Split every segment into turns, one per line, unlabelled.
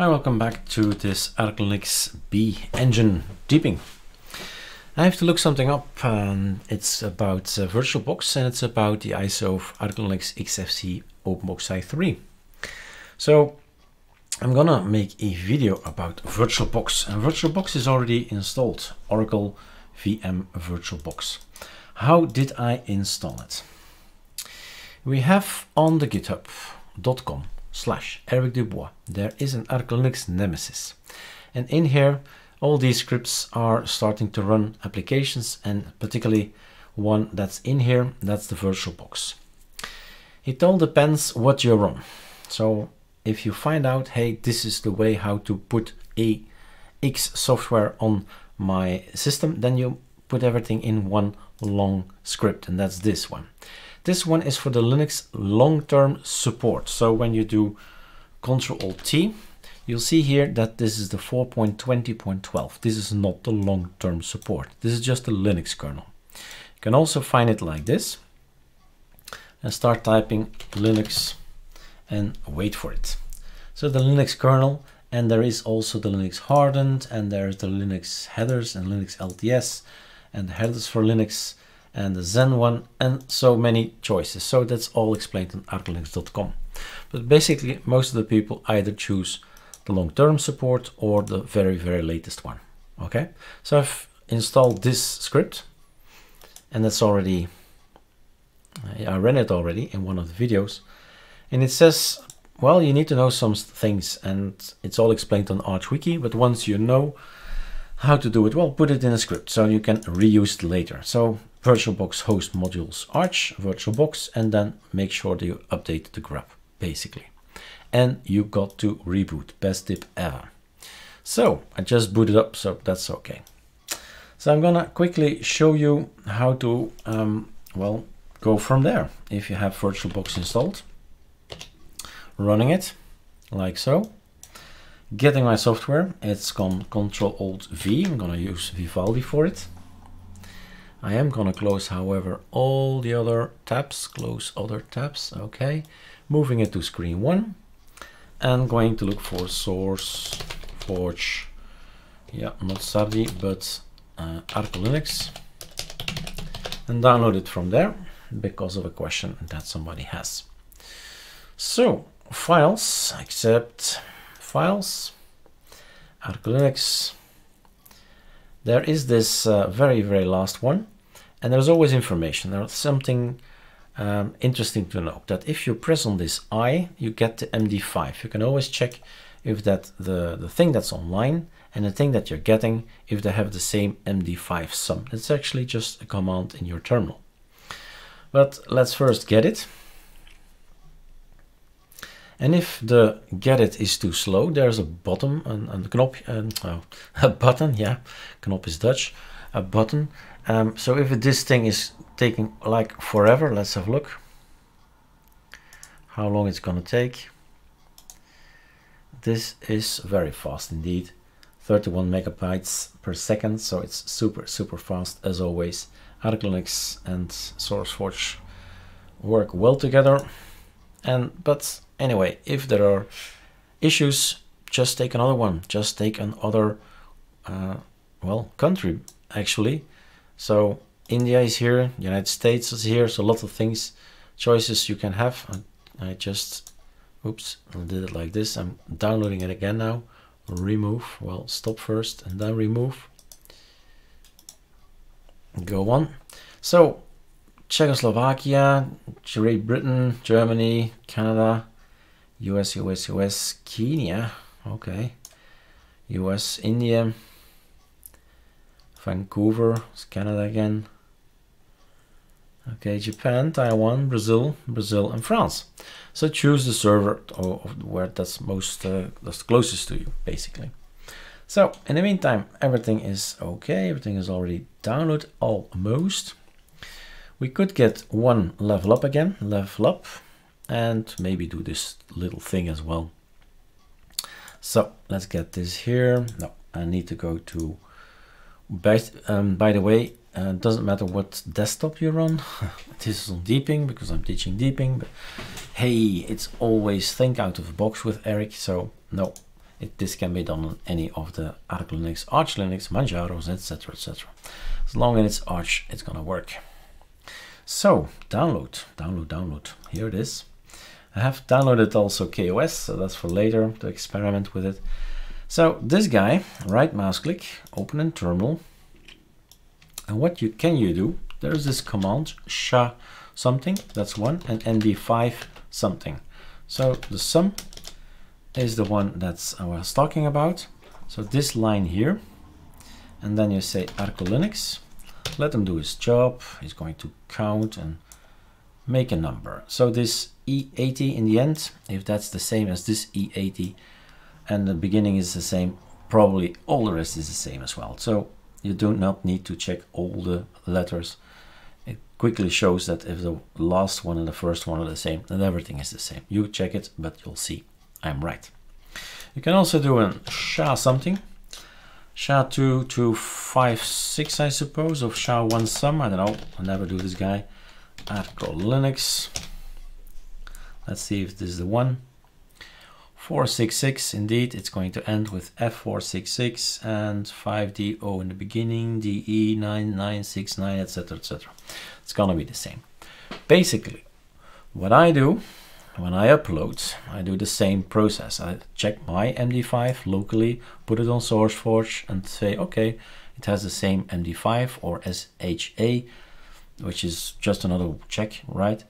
Hi, welcome back to this ArcoLinux B engine Deepin. I have to look something up. Um, it's about VirtualBox and it's about the ISO of ArcoLinux XFCE OpenBox i3. So I'm gonna make a video about VirtualBox and VirtualBox is already installed. Oracle VM VirtualBox. How did I install it? We have on the github.com slash Erik Dubois, there is an ArcoLinux Nemesis. And in here, all these scripts are starting to run applications and particularly one that's in here, that's the VirtualBox. It all depends what you're on. So if you find out, hey, this is the way how to put a X software on my system, then you put everything in one long script and that's this one. This one is for the Linux long-term support. So when you do Control Alt T, you'll see here that this is the 4.20.12. This is not the long-term support. This is just the Linux kernel. You can also find it like this and start typing Linux and wait for it. So the Linux kernel and there is also the Linux hardened and there's the Linux headers and Linux LTS and headers for Linux and the Zen one and so many choices. So that's all explained on arcolinux.com. But basically most of the people either choose the long-term support or the very, very latest one. Okay, so I've installed this script and that's already, I ran it already in one of the videos and it says, well, you need to know some things and it's all explained on ArchWiki, but once you know how to do it, well, put it in a script so you can reuse it later. So VirtualBox host modules Arch, VirtualBox, and then make sure that you update the grub, basically. And you got to reboot, best tip ever. So I just booted up, so that's okay. So I'm gonna quickly show you how to, um, well, go from there. If you have VirtualBox installed, running it like so, getting my software, it's gone Control Alt V. I'm gonna use Vivaldi for it. I am gonna close, however, all the other tabs, close other tabs, okay. Moving it to screen one and going to look for source forge, yeah, not Sardi, but uh, ArcoLinux and download it from there because of a question that somebody has. So files, accept files, ArcoLinux, there is this uh, very, very last one, and there's always information. There's something um, interesting to note that if you press on this I, you get the MD5. You can always check if that the, the thing that's online and the thing that you're getting, if they have the same MD5 sum. It's actually just a command in your terminal. But let's first get it. And if the get it is too slow, there's a button, and knop, and oh, a button, yeah, knop is Dutch, a button. Um, so if this thing is taking like forever, let's have a look. How long it's gonna take. This is very fast indeed. 31 megabytes per second, so it's super, super fast as always. ArcoLinux and SourceForge work well together. And but anyway, if there are issues, just take another one. Just take another, uh, well, country actually. So India is here, United States is here, so a lot of things, choices you can have. I, I just, oops, I did it like this. I'm downloading it again now. Remove, well, stop first and then remove. Go on. So Czechoslovakia, Great Britain, Germany, Canada, US, US, US, Kenya, okay, US, India, Vancouver, Canada again, okay, Japan, Taiwan, Brazil, Brazil, and France. So choose the server of where that's most uh, that's closest to you, basically. So in the meantime, everything is okay. Everything is already downloaded almost. We could get one level up again, level up, and maybe do this little thing as well. So let's get this here. No, I need to go to, by, um, by the way, uh, doesn't matter what desktop you're on. this is on Deepin because I'm teaching Deepin, but hey, it's always think out of the box with Erik. So no, it, this can be done on any of the Arch Linux, Arch Linux, Manjaros, etc, etc. As long as it's Arch, it's gonna work. So, download, download, download. Here it is. I have downloaded also KOS, so that's for later to experiment with it. So this guy, right mouse click, open in terminal. And what you can you do? There's this command, sha something, that's one, and md5 something. So the sum is the one that's I was talking about. So this line here, and then you say Arco Linux, let him do his job. He's going to count and make a number. So this E80 in the end, if that's the same as this E80 and the beginning is the same, probably all the rest is the same as well. So you do not need to check all the letters. It quickly shows that if the last one and the first one are the same, then everything is the same. You check it, but you'll see I'm right. You can also do a SHA something. SHA-2 to 5, 6 I suppose, of SHA-1 sum, I don't know, I'll never do this guy. Arco Linux. Let's see if this is the one. 466, indeed, it's going to end with F466 and 5DO in the beginning, DE9969, etc, etc. It's gonna be the same. Basically, what I do when I upload, I do the same process. I check my MD5 locally, put it on SourceForge and say, okay, it has the same MD5 or SHA, which is just another check, right?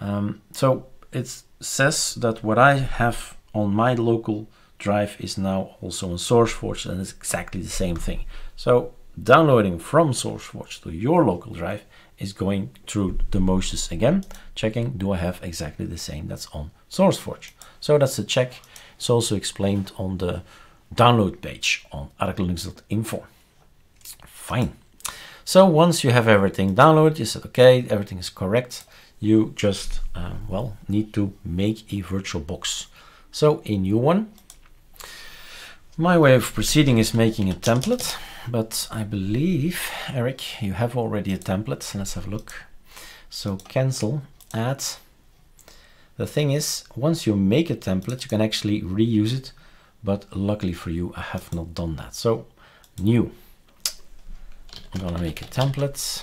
Um, so it says that what I have on my local drive is now also on SourceForge and it's exactly the same thing. So downloading from SourceForge to your local drive is going through the motions again, checking do I have exactly the same that's on SourceForge. So that's a check. It's also explained on the download page on arcolinux.info. Fine. So once you have everything downloaded, you said, okay, everything is correct. You just, uh, well, need to make a virtual box. So a new one. My way of proceeding is making a template, but I believe, Erik, you have already a template. Let's have a look. So cancel, add. The thing is, once you make a template, you can actually reuse it, but luckily for you, I have not done that. So new, I'm gonna make a template.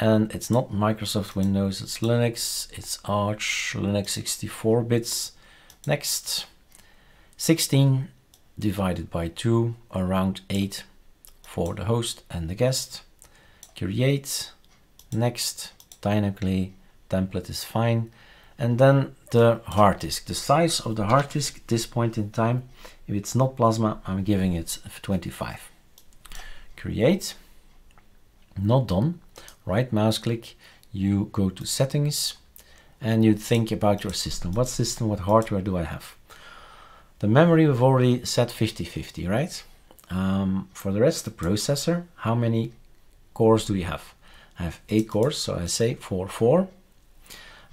And it's not Microsoft Windows, it's Linux, it's Arch, Linux 64 bits. Next, 16 divided by 2, around 8 for the host and the guest. Create, next, dynamically, template is fine. And then the hard disk, the size of the hard disk at this point in time, if it's not Plasma, I'm giving it 25. Create, not done right mouse click, you go to settings and you think about your system. What system, what hardware do I have? The memory we've already set 50-50, right? Um, for the rest, the processor, how many cores do we have? I have eight cores, so I say 4, 4.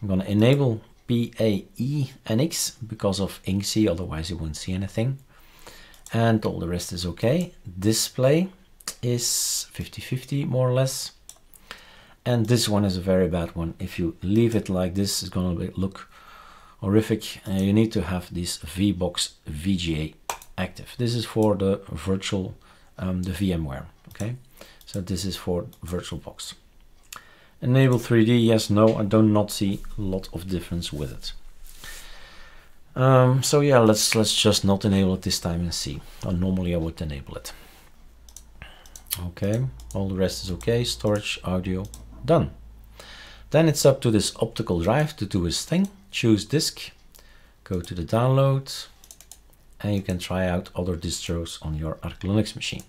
I'm going to enable PAE NX because of INC, otherwise you won't see anything. And all the rest is okay. Display is 50-50 more or less and this one is a very bad one. If you leave it like this it's gonna look horrific. Uh, you need to have this VBox VGA active. This is for the virtual um, the VMware okay? So this is for VirtualBox enable 3D yes no I do not see a lot of difference with it. Um, so yeah let's let's just not enable it this time and see. Or normally I would enable it. Okay all the rest is okay. Storage audio Done. Then it's up to this optical drive to do its thing. Choose disk, go to the download, and you can try out other distros on your Arch Linux machine.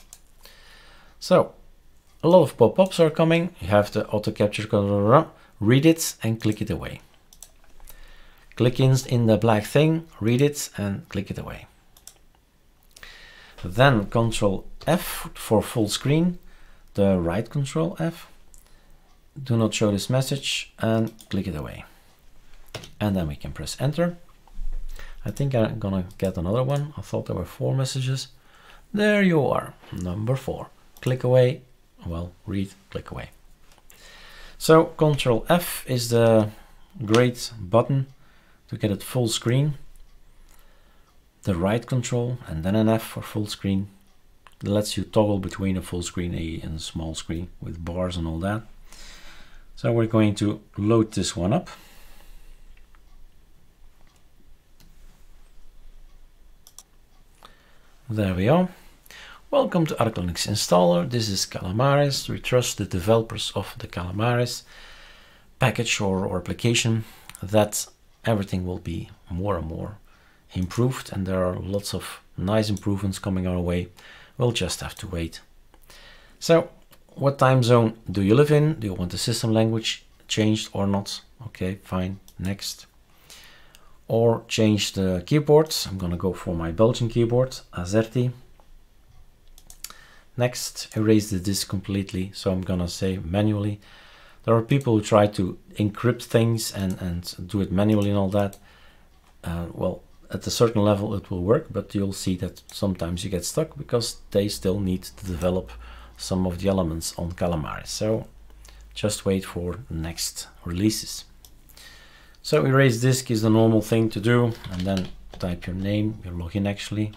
So, a lot of pop-ups are coming. You have the auto capture, read it and click it away. Click in, in the black thing, read it and click it away. Then Control F for full screen, the right Control F do not show this message and click it away. And then we can press enter. I think I'm gonna get another one. I thought there were four messages. There you are, number four. Click away, well, read, click away. So Control F is the great button to get it full screen. the right control and then an F for full screen. It lets you toggle between a full screen A and a small screen with bars and all that. So we're going to load this one up. There we are. Welcome to ArcoLinux installer. This is Calamares. We trust the developers of the Calamares package or, or application that everything will be more and more improved and there are lots of nice improvements coming our way. We'll just have to wait. So what time zone do you live in? Do you want the system language changed or not? Okay, fine, next. Or change the keyboard. I'm gonna go for my Belgian keyboard, Azerty. Next, erase the disk completely. So I'm gonna say manually. There are people who try to encrypt things and, and do it manually and all that. Uh, well, at a certain level it will work, but you'll see that sometimes you get stuck because they still need to develop some of the elements on Calamares. So just wait for next releases. So erase disk is the normal thing to do and then type your name, your login actually,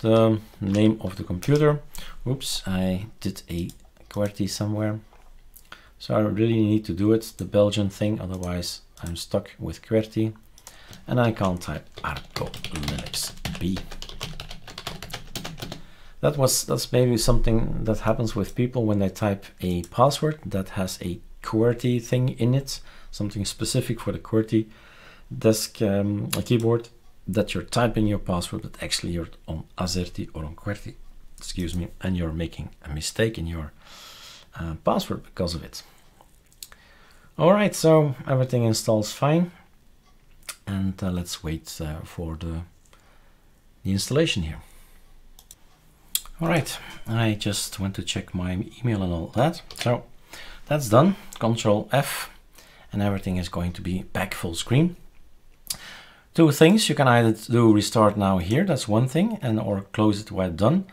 the name of the computer. Oops, I did a QWERTY somewhere. So I really need to do it, the Belgian thing, otherwise I'm stuck with QWERTY. And I can't type Arco Linux B. That was that's maybe something that happens with people when they type a password that has a QWERTY thing in it, something specific for the QWERTY desk um, keyboard that you're typing your password, but actually you're on Azerty or on QWERTY, excuse me, and you're making a mistake in your uh, password because of it. All right, so everything installs fine. And uh, let's wait uh, for the, the installation here. All right, I just went to check my email and all that. So that's done, Control F, and everything is going to be back full screen. Two things, you can either do restart now here, that's one thing, and or close it while done.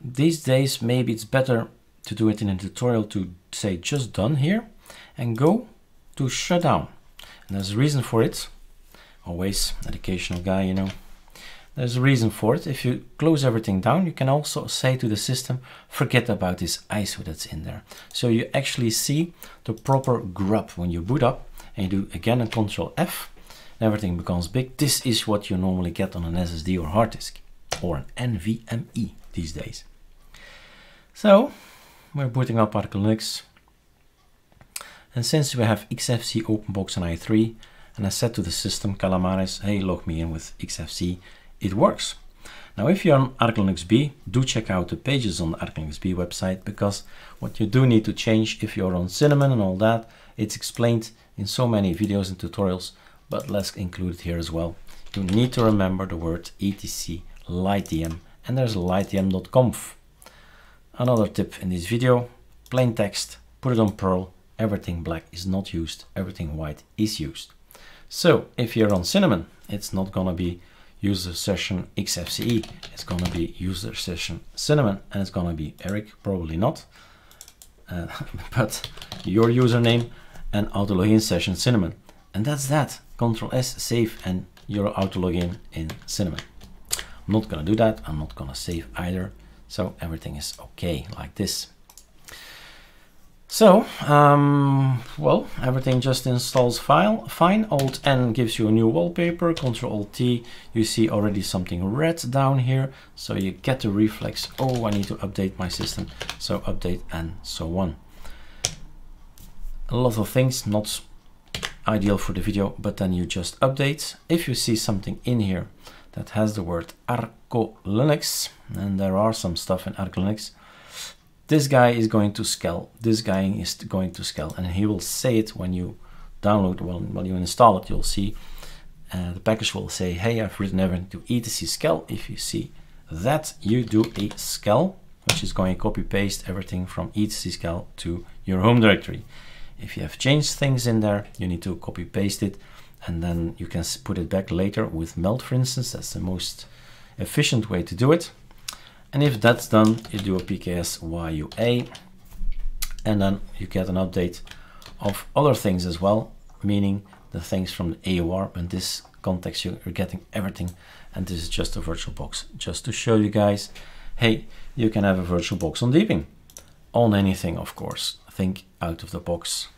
These days, maybe it's better to do it in a tutorial to say just done here and go to shutdown. And there's a reason for it. Always educational guy, you know. There's a reason for it. If you close everything down, you can also say to the system, forget about this ISO that's in there. So you actually see the proper grub when you boot up and you do again a Control F everything becomes big. This is what you normally get on an SSD or hard disk or an NVMe these days. So we're booting up ArcoLinux. And since we have XFC OpenBox and i3, and I said to the system Calamares, hey, log me in with XFC, it works. Now, if you're on ArcoLinux B, do check out the pages on the ArcoLinux B website, because what you do need to change if you're on Cinnamon and all that, it's explained in so many videos and tutorials but let's include it here as well. You need to remember the word etc lightdm and there's lightdm.conf. Another tip in this video, plain text, put it on Perl, everything black is not used, everything white is used. So if you're on Cinnamon, it's not gonna be user session xfce, it's gonna be user session Cinnamon and it's gonna be Erik, probably not, uh, but your username and auto login session Cinnamon. And that's that. Control S, save, and you're auto login in Cinnamon. I'm not gonna do that. I'm not gonna save either. So everything is okay like this. So, um, well, everything just installs file, fine. Alt N gives you a new wallpaper. Control Alt T, you see already something red down here. So you get the reflex. Oh, I need to update my system. So update and so on. A lot of things, not ideal for the video, but then you just update. If you see something in here that has the word Arco Linux, and there are some stuff in Arco Linux, this guy is going to skel, this guy is going to skel, and he will say it when you download, well, when you install it, you'll see uh, the package will say, hey, I've written everything to etc skel. If you see that, you do a skel, which is going to copy paste everything from etc skel to your home directory. If you have changed things in there, you need to copy paste it and then you can put it back later with meld, for instance. That's the most efficient way to do it. And if that's done, you do a pks yua and then you get an update of other things as well, meaning the things from the AUR. In this context, you're getting everything. And this is just a virtual box, just to show you guys, hey, you can have a virtual box on Deepin. On anything, of course. Think out of the box.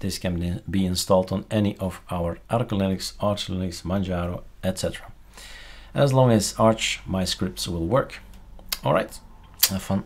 This can be installed on any of our Arch Linux, Arch Linux, Manjaro, etc. As long as Arch, my scripts will work. All right, have fun.